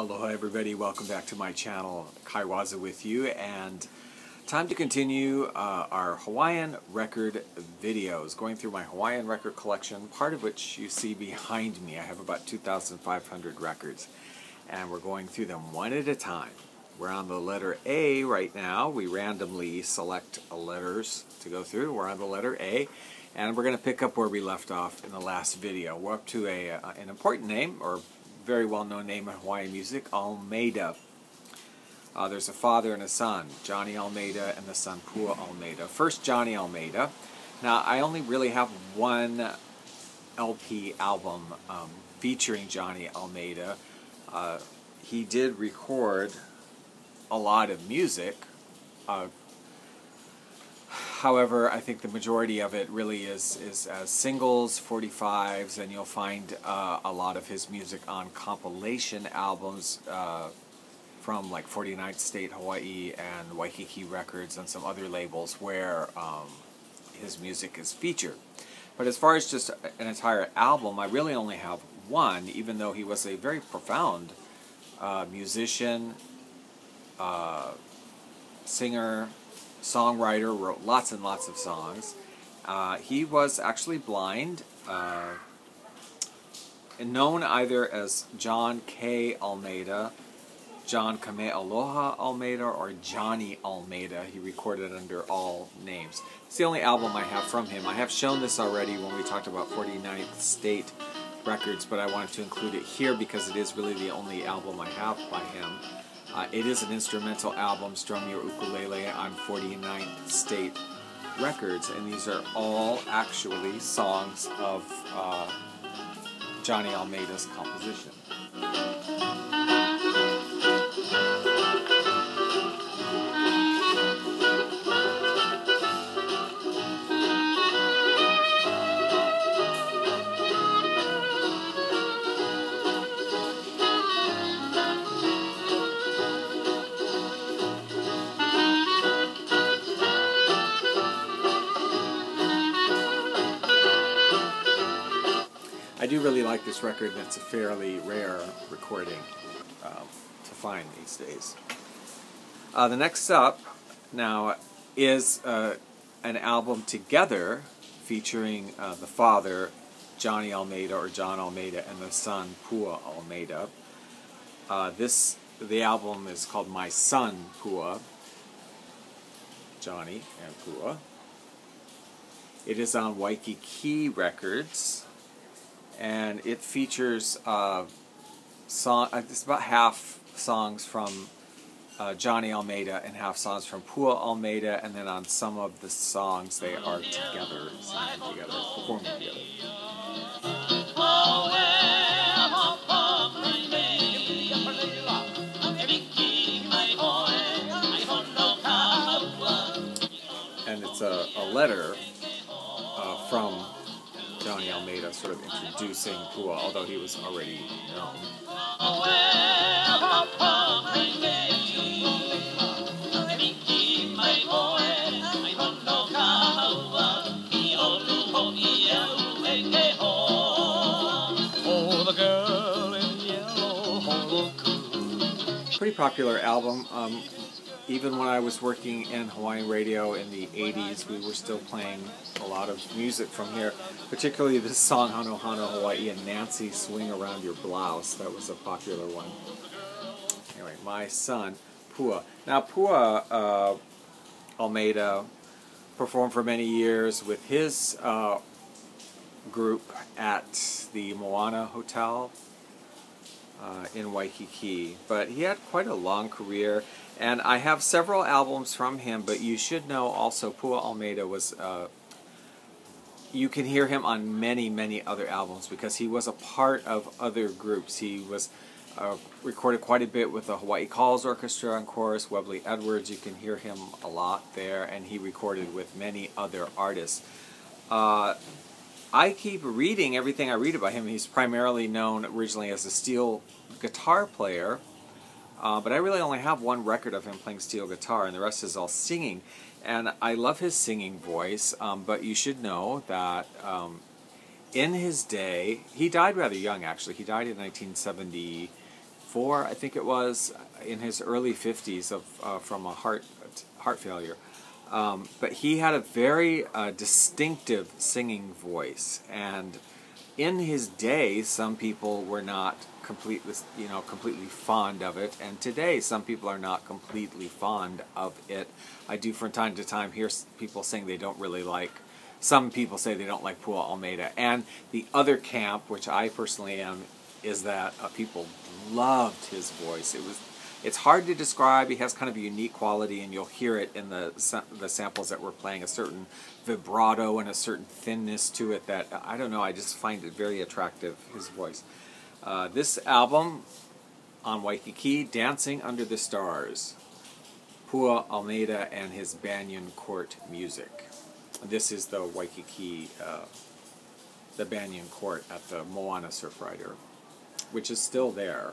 Aloha everybody, welcome back to my channel, Kaiwaza with you, and time to continue uh, our Hawaiian record videos, going through my Hawaiian record collection, part of which you see behind me. I have about 2,500 records, and we're going through them one at a time. We're on the letter A right now. We randomly select letters to go through. We're on the letter A, and we're going to pick up where we left off in the last video. We're up to a, uh, an important name, or very well-known name in Hawaiian music, Almeida. Uh, there's a father and a son, Johnny Almeida and the son Pua Almeida. First, Johnny Almeida. Now, I only really have one LP album um, featuring Johnny Almeida. Uh, he did record a lot of music. Uh, However, I think the majority of it really is, is as singles, 45s, and you'll find uh, a lot of his music on compilation albums uh, from like 49th State Hawaii and Waikiki Records and some other labels where um, his music is featured. But as far as just an entire album, I really only have one, even though he was a very profound uh, musician, uh, singer, songwriter, wrote lots and lots of songs. Uh, he was actually blind, uh, known either as John K. Almeida, John Kame'aloha Almeida, or Johnny Almeida. He recorded under all names. It's the only album I have from him. I have shown this already when we talked about 49th State Records, but I wanted to include it here because it is really the only album I have by him. Uh, it is an instrumental album, Strum Your Ukulele, on 49th State Records, and these are all actually songs of uh, Johnny Almeida's composition. This record, that's a fairly rare recording um, to find these days. Uh, the next up now is uh, an album together featuring uh, the father, Johnny Almeida, or John Almeida, and the son, Pua Almeida. Uh, this the album is called My Son Pua, Johnny and Pua. It is on Waikiki Records and it features uh, song. Uh, it's about half songs from uh, Johnny Almeida and half songs from Pua Almeida, and then on some of the songs they are together, singing together, performing together. And it's a, a letter uh, from Johnny Almeida sort of introducing Pua, although he was already known. Pretty popular album. Um, even when I was working in Hawaiian radio in the 80s, we were still playing a lot of music from here, particularly this song Hano Hano Hawaii and Nancy Swing Around Your Blouse. That was a popular one. Anyway, my son, Pua. Now, Pua uh, Almeida performed for many years with his uh, group at the Moana Hotel uh, in Waikiki. But he had quite a long career, and I have several albums from him, but you should know also Pua Almeida was, uh, you can hear him on many, many other albums because he was a part of other groups. He was uh, recorded quite a bit with the Hawaii Calls Orchestra and chorus, Webley Edwards, you can hear him a lot there, and he recorded with many other artists. Uh, I keep reading everything I read about him. He's primarily known originally as a steel guitar player, uh, but I really only have one record of him playing steel guitar, and the rest is all singing. And I love his singing voice, um, but you should know that um, in his day, he died rather young actually. He died in 1974, I think it was, in his early 50s of uh, from a heart heart failure. Um, but he had a very uh, distinctive singing voice, and in his day, some people were not completely, you know, completely fond of it, and today some people are not completely fond of it. I do from time to time hear people saying they don't really like. Some people say they don't like Pua Almeida, and the other camp, which I personally am, is that uh, people loved his voice. It was it's hard to describe. He has kind of a unique quality, and you'll hear it in the the samples that we're playing. A certain vibrato and a certain thinness to it that I don't know. I just find it very attractive. His voice. Uh, this album on Waikiki, "Dancing Under the Stars," Pua Almeida and his Banyan Court music. This is the Waikiki, uh, the Banyan Court at the Moana Surf Surfrider, which is still there,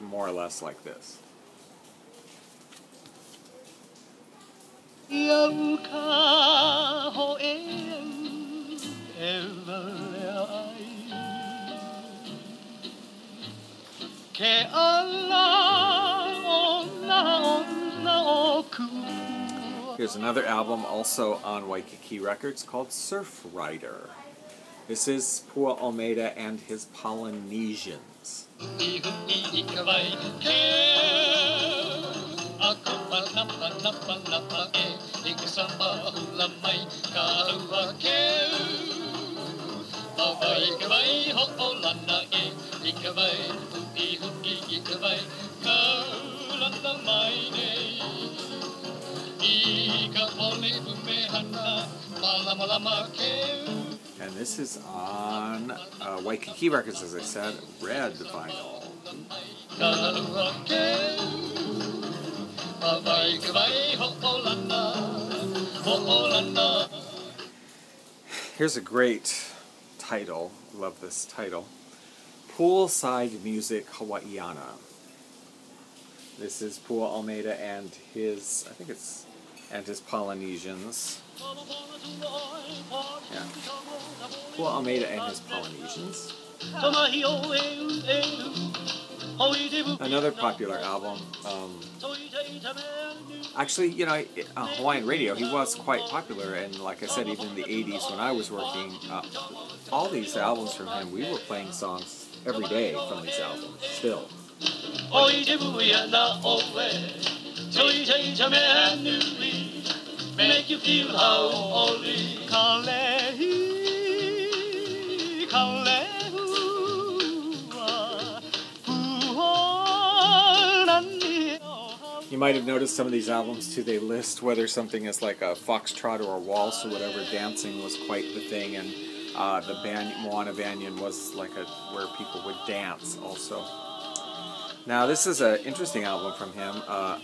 more or less like this. Here's another album also on Waikiki Records called Surf Rider. This is Pua Almeida and his Polynesians. And this is on uh, Waikiki Records, as I said, red vinyl. Here's a great title. Love this title. Poolside Music Hawaiiana. This is Pua Almeida and his, I think it's, and his Polynesians. Yeah. Pua Almeida and his Polynesians. Another popular album. Um, actually, you know, on Hawaiian radio, he was quite popular, and like I said, even in the 80s when I was working, uh, all these albums from him, we were playing songs every day from these albums, still. Make you feel how You might have noticed some of these albums too. They list whether something is like a foxtrot or a waltz or whatever. Dancing was quite the thing, and uh, the Ban- Moana Banyan was like a where people would dance also. Now this is an interesting album from him. Uh,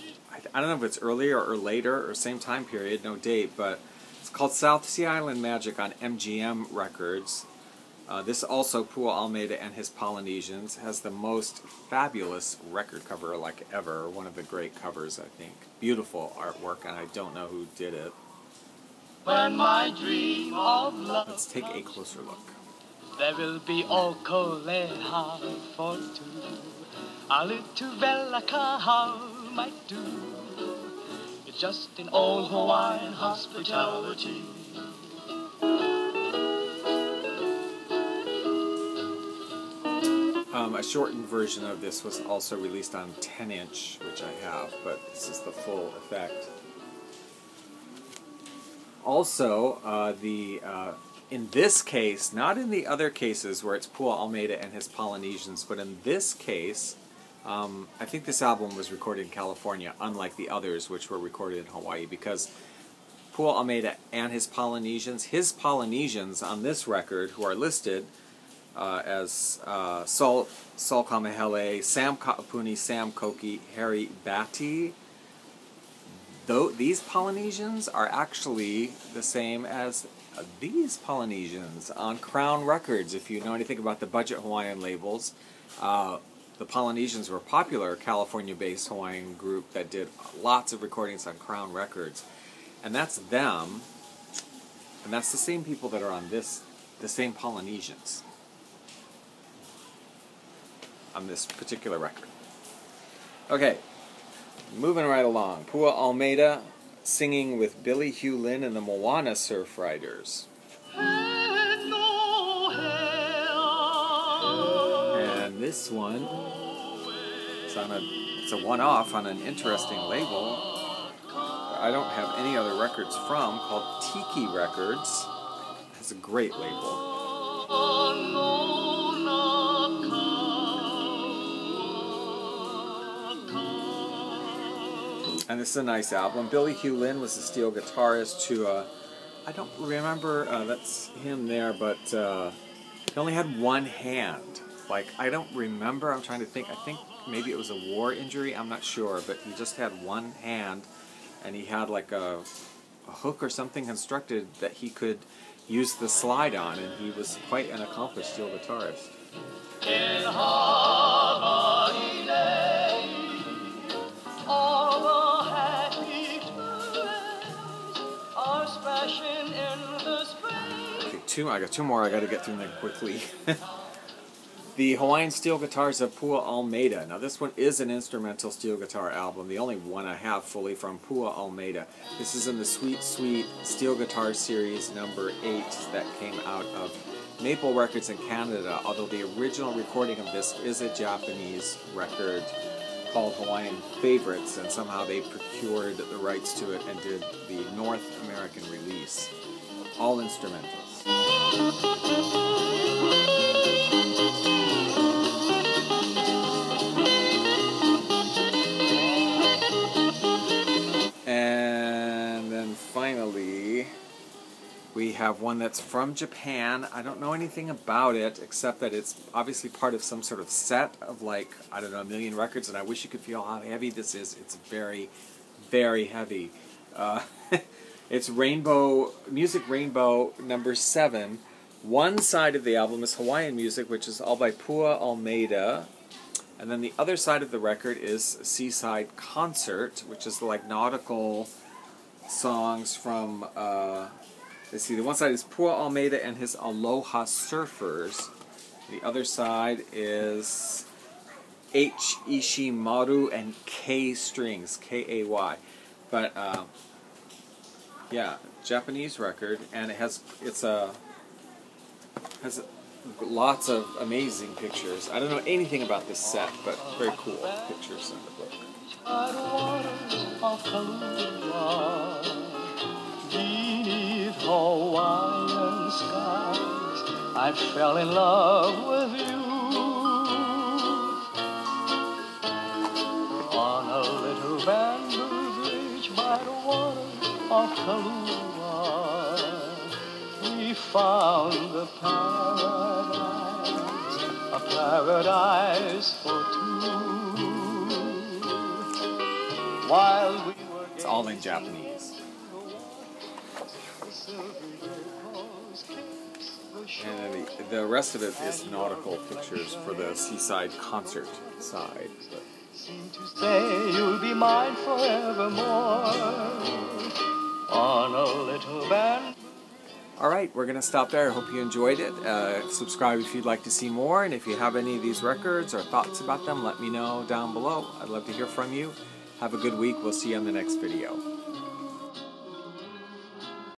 I, don't know if it's earlier or later or same time period, no date, but it's called South Sea Island Magic on MGM Records. Uh, this also, Pua Almeida and his Polynesians, has the most fabulous record cover like ever. One of the great covers, I think. Beautiful artwork, and I don't know who did it. When my dream of love Let's take a closer look. There will be okolehao for two. A little might do. It's just an old Hawaiian hospitality. Um, a shortened version of this was also released on 10 inch, which I have, but this is the full effect. Also, uh, the uh, in this case, not in the other cases where it's Pua Almeida and his Polynesians, but in this case, um, I think this album was recorded in California, unlike the others which were recorded in Hawaii, because Pua Almeida and his Polynesians, his Polynesians on this record, who are listed, uh, as uh, Saul, Saul Kamehele, Sam Kaapuni, Sam Koki, Harry Batty. Though these Polynesians are actually the same as these Polynesians on Crown Records. If you know anything about the budget Hawaiian labels, uh, the Polynesians were a popular California-based Hawaiian group that did lots of recordings on Crown Records, and that's them. And that's the same people that are on this, the same Polynesians on this particular record. Okay, moving right along. Pua Almeida singing with Billy Hew Len and the Moana Surf Riders. This one, it's on a, it's a one-off on an interesting label. I don't have any other records from called Tiki Records. It's a great label. And this is a nice album. Billy Hew Len was a steel guitarist who, uh, I don't remember, uh, that's him there, but uh, he only had one hand. Like, I don't remember, I'm trying to think, I think maybe it was a war injury, I'm not sure, but he just had one hand, and he had like a, a hook or something constructed that he could use the slide on, and he was quite an accomplished steel guitarist. Okay, two. I got two more. I got to get through them quickly. the Hawaiian steel guitars of Pua Almeida. Now this one is an instrumental steel guitar album, the only one I have fully from Pua Almeida. This is in the Sweet Sweet Steel Guitar Series number 8 that came out of Maple Records in Canada, although the original recording of this is a Japanese record called Hawaiian Favorites, and somehow they procured the rights to it and did the North American release. All instrumentals. Have one that's from Japan. I don't know anything about it except that it's obviously part of some sort of set of like, I don't know, a million records, and I wish you could feel how heavy this is. It's very, very heavy. Uh, it's Rainbow, Music Rainbow number seven. One side of the album is Hawaiian music, which is all by Pua Almeida. And then the other side of the record is Seaside Concert, which is like nautical songs from uh, See, the one side is Pua Almeida and his Aloha Surfers. The other side is H. Ishimaru and K Strings, K A Y. But uh, yeah, Japanese record, and it has it's a has lots of amazing pictures. I don't know anything about this set, but very cool pictures in the book. Hawaiian skies, I fell in love with you. On a little bamboo bridge by the water of Kalua, we found a paradise, a paradise for two. While we were it's all in Japanese. The rest of it is nautical pictures for the seaside concert side. But. Seem to say you'll be mine forevermore on a little band. All right, we're going to stop there. I hope you enjoyed it. Uh, subscribe if you'd like to see more. And if you have any of these records or thoughts about them, let me know down below. I'd love to hear from you. Have a good week. We'll see you on the next video.